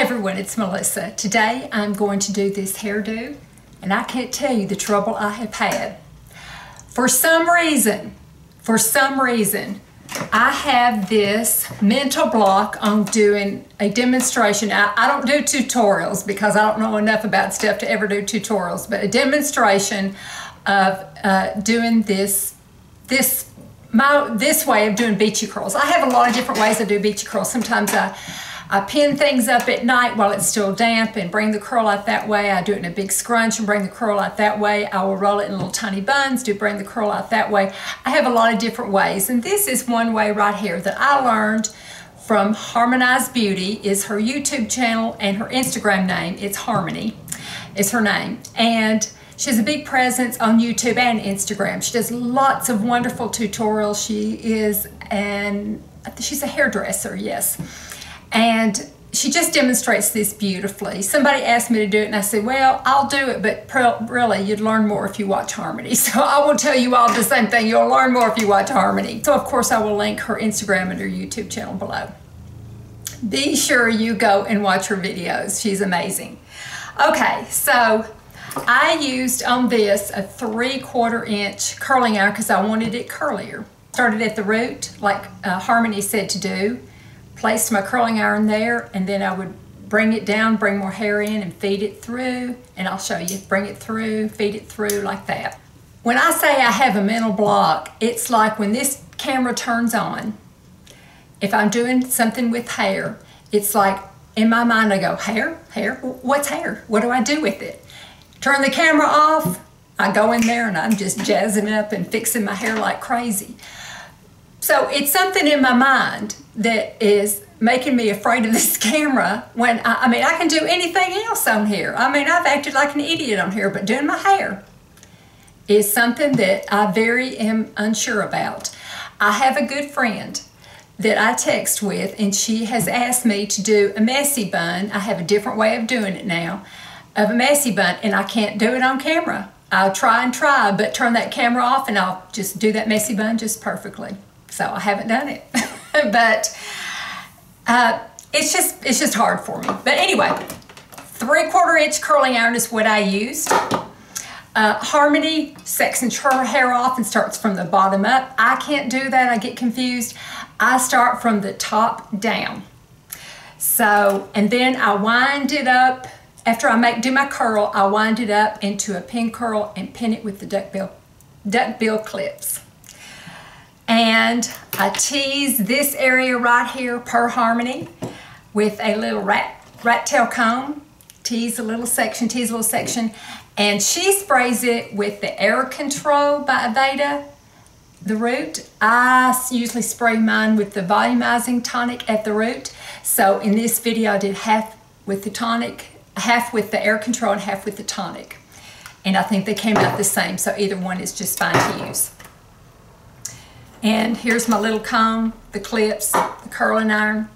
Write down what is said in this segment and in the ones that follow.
Everyone, it's Melissa. Today I'm going to do this hairdo and I can't tell you the trouble I have had. For some reason, for some reason, I have this mental block on doing a demonstration. I, I don't do tutorials because I don't know enough about stuff to ever do tutorials, but a demonstration of uh, doing this, this, my, this way of doing beachy curls. I have a lot of different ways I do beachy curls. Sometimes I I pin things up at night while it's still damp and bring the curl out that way. I do it in a big scrunch and bring the curl out that way. I will roll it in little tiny buns do bring the curl out that way. I have a lot of different ways and this is one way right here that I learned from Harmonize Beauty is her YouTube channel and her Instagram name. It's Harmony is her name. And she has a big presence on YouTube and Instagram. She does lots of wonderful tutorials. She is an, she's a hairdresser, yes. And she just demonstrates this beautifully. Somebody asked me to do it and I said, well, I'll do it, but really you'd learn more if you watch Harmony. So I will tell you all the same thing. You'll learn more if you watch Harmony. So of course I will link her Instagram and her YouTube channel below. Be sure you go and watch her videos. She's amazing. Okay, so I used on this a three quarter inch curling iron because I wanted it curlier. Started at the root like uh, Harmony said to do placed my curling iron there and then I would bring it down, bring more hair in and feed it through and I'll show you, bring it through, feed it through like that. When I say I have a mental block, it's like when this camera turns on, if I'm doing something with hair, it's like in my mind I go, hair, hair, what's hair? What do I do with it? Turn the camera off, I go in there and I'm just jazzing up and fixing my hair like crazy. So it's something in my mind that is making me afraid of this camera when I, I, mean I can do anything else on here. I mean I've acted like an idiot on here but doing my hair is something that I very am unsure about. I have a good friend that I text with and she has asked me to do a messy bun. I have a different way of doing it now of a messy bun and I can't do it on camera. I'll try and try but turn that camera off and I'll just do that messy bun just perfectly so I haven't done it. but uh, it's just it's just hard for me. But anyway, three quarter inch curling iron is what I used. Uh, Harmony sections her hair off and starts from the bottom up. I can't do that, I get confused. I start from the top down. So, and then I wind it up, after I make do my curl, I wind it up into a pin curl and pin it with the duckbill, duckbill clips. And I tease this area right here per Harmony with a little rat, rat tail comb. Tease a little section, tease a little section. And she sprays it with the Air Control by Aveda, the root. I usually spray mine with the volumizing tonic at the root. So in this video I did half with the tonic, half with the Air Control and half with the tonic. And I think they came out the same, so either one is just fine to use. And here's my little comb, the clips, the curling iron.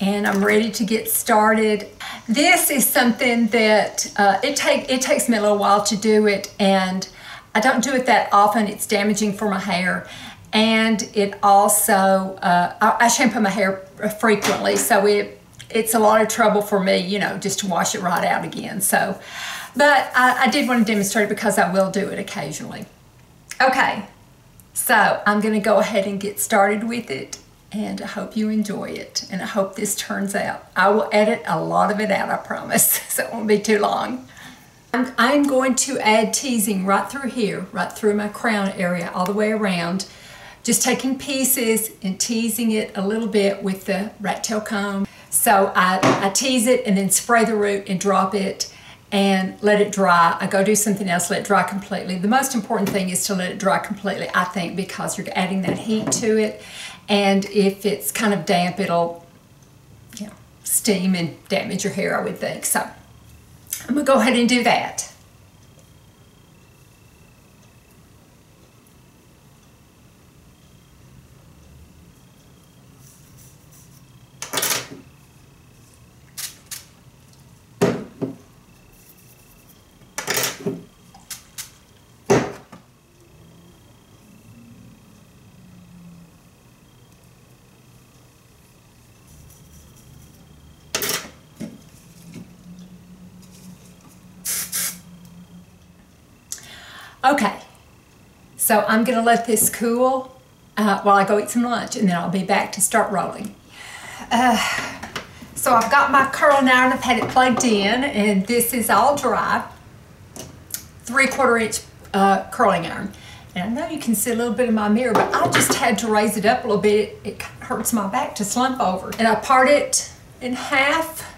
And I'm ready to get started. This is something that uh, it, take, it takes me a little while to do it and I don't do it that often. It's damaging for my hair. And it also, uh, I, I shampoo my hair frequently, so it it's a lot of trouble for me, you know, just to wash it right out again. So, but I, I did want to demonstrate it because I will do it occasionally. Okay, so I'm going to go ahead and get started with it and I hope you enjoy it and I hope this turns out. I will edit a lot of it out, I promise, so it won't be too long. I'm, I'm going to add teasing right through here, right through my crown area, all the way around, just taking pieces and teasing it a little bit with the rat tail comb. So I, I tease it and then spray the root and drop it and let it dry. I go do something else, let it dry completely. The most important thing is to let it dry completely, I think, because you're adding that heat to it. And if it's kind of damp, it'll you know, steam and damage your hair, I would think. So I'm gonna go ahead and do that. Okay, so I'm gonna let this cool uh, while I go eat some lunch and then I'll be back to start rolling. Uh, so I've got my curling iron, I've had it plugged in and this is all dry. Three quarter inch uh, curling iron. And I know you can see a little bit of my mirror, but I just had to raise it up a little bit. It, it hurts my back to slump over. And I part it in half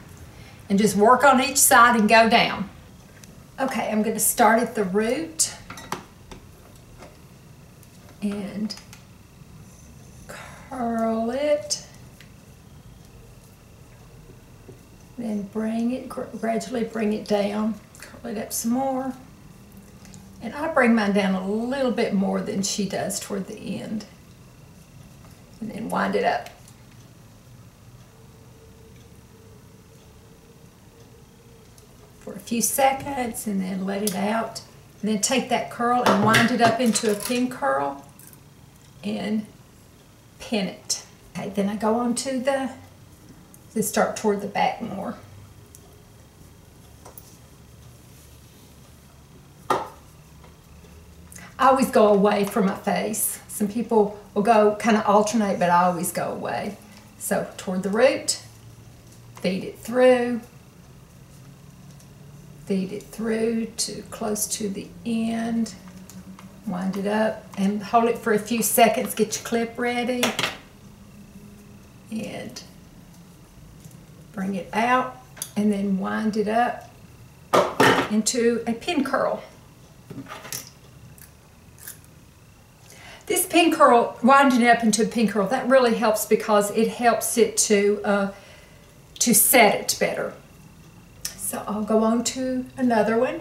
and just work on each side and go down. Okay, I'm gonna start at the root and curl it. Then bring it, gradually bring it down. Curl it up some more. And I bring mine down a little bit more than she does toward the end. And then wind it up. For a few seconds and then let it out. And then take that curl and wind it up into a pin curl and pin it. Okay, then I go on to the, to start toward the back more. I always go away from my face. Some people will go kind of alternate, but I always go away. So toward the root, feed it through, feed it through to close to the end, wind it up and hold it for a few seconds, get your clip ready, and bring it out, and then wind it up into a pin curl. This pin curl, winding it up into a pin curl, that really helps because it helps it to, uh, to set it better. So I'll go on to another one.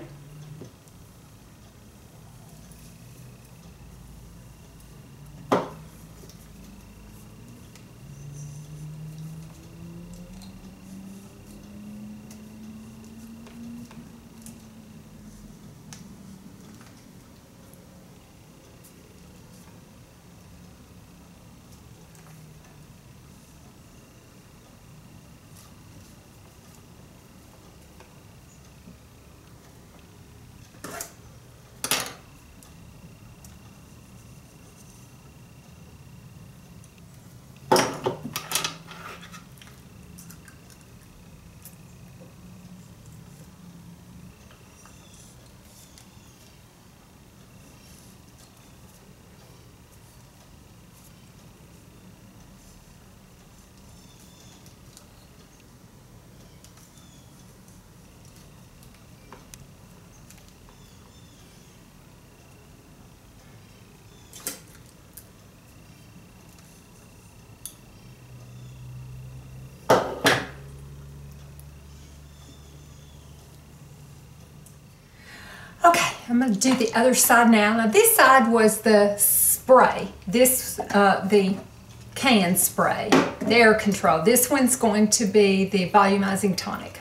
Okay, I'm going to do the other side now. Now this side was the spray. This, uh, the can spray, the air control. This one's going to be the volumizing tonic.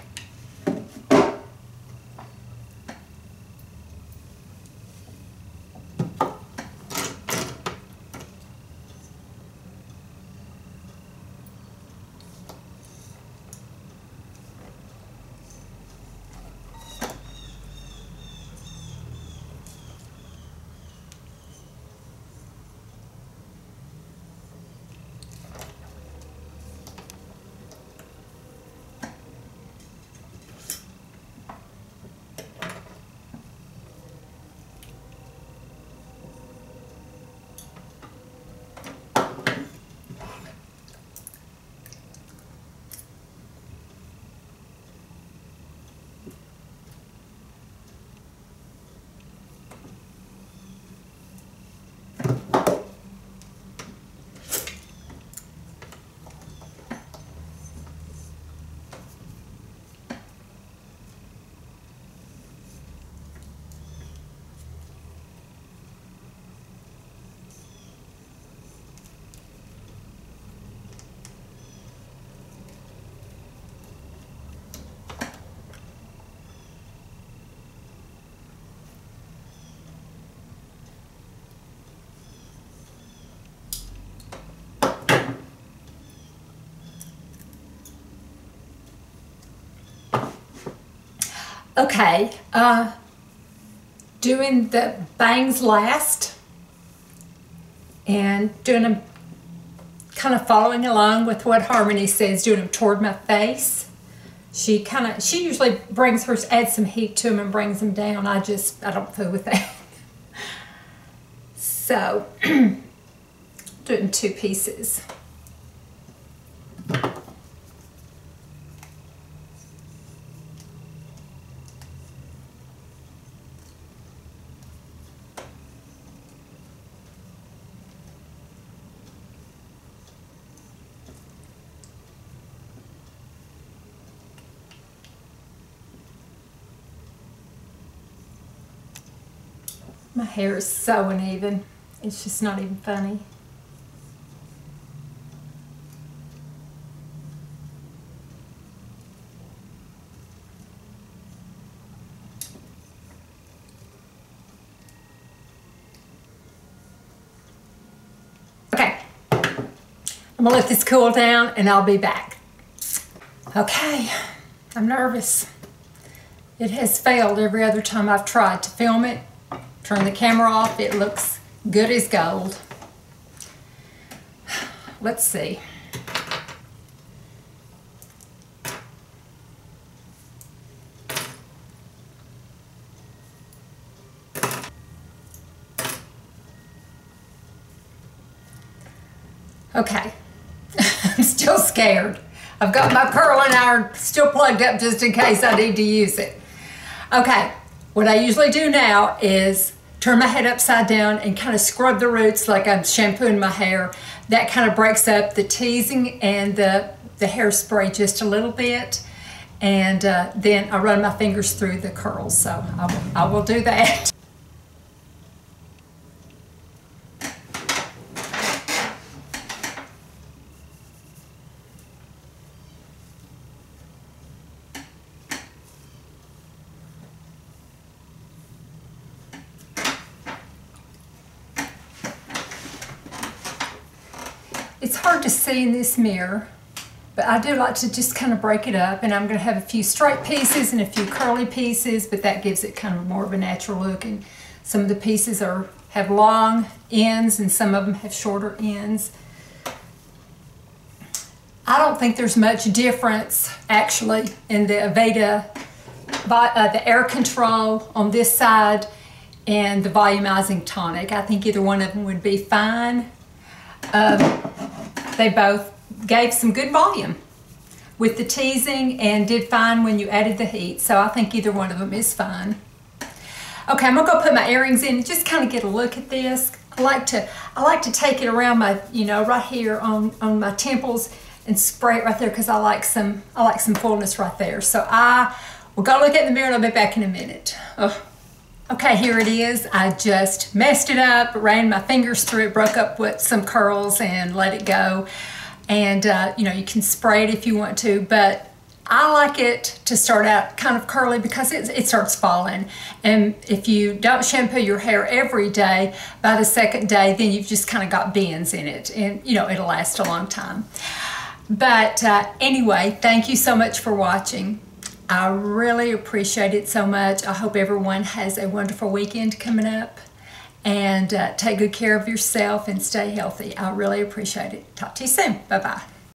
Okay, uh, doing the bangs last and doing them kind of following along with what Harmony says, doing them toward my face. She kind of, she usually brings hers, adds some heat to them and brings them down. I just, I don't fool with that. so, doing two pieces. My hair is so uneven. It's just not even funny. Okay, I'm gonna let this cool down and I'll be back. Okay, I'm nervous. It has failed every other time I've tried to film it. Turn the camera off, it looks good as gold. Let's see. Okay, I'm still scared. I've got my curling iron still plugged up just in case I need to use it. Okay, what I usually do now is turn my head upside down and kind of scrub the roots like I'm shampooing my hair. That kind of breaks up the teasing and the, the hairspray just a little bit. And uh, then I run my fingers through the curls. So I, I will do that. It's hard to see in this mirror, but I do like to just kind of break it up and I'm going to have a few straight pieces and a few curly pieces, but that gives it kind of more of a natural look. And some of the pieces are have long ends and some of them have shorter ends. I don't think there's much difference actually in the Aveda, uh, the air control on this side and the volumizing tonic. I think either one of them would be fine. Um, they both gave some good volume with the teasing and did fine when you added the heat. So I think either one of them is fine. Okay, I'm gonna go put my earrings in and just kind of get a look at this. I like to I like to take it around my, you know, right here on, on my temples and spray it right there because I like some I like some fullness right there. So I will go look at the mirror and I'll be back in a minute. Okay, here it is. I just messed it up, ran my fingers through it, broke up with some curls and let it go. And uh, you know, you can spray it if you want to, but I like it to start out kind of curly because it, it starts falling. And if you don't shampoo your hair every day, by the second day, then you've just kind of got bends in it. And you know, it'll last a long time. But uh, anyway, thank you so much for watching. I really appreciate it so much. I hope everyone has a wonderful weekend coming up and uh, take good care of yourself and stay healthy. I really appreciate it. Talk to you soon. Bye-bye.